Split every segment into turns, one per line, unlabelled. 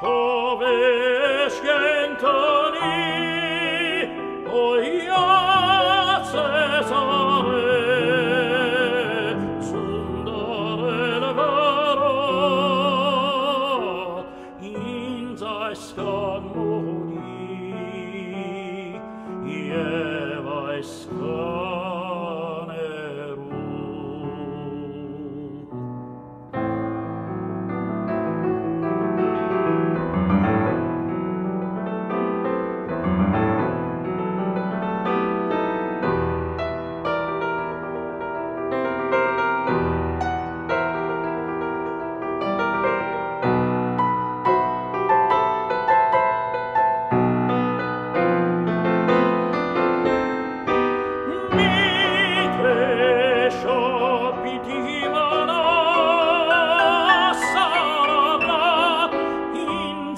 Dove schiento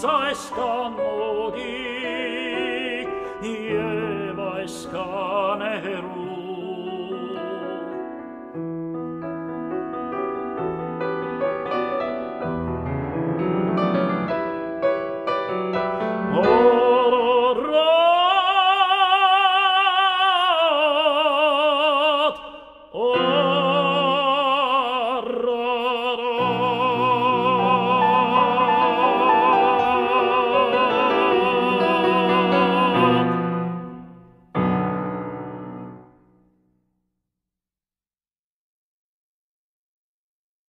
sei skammodig, je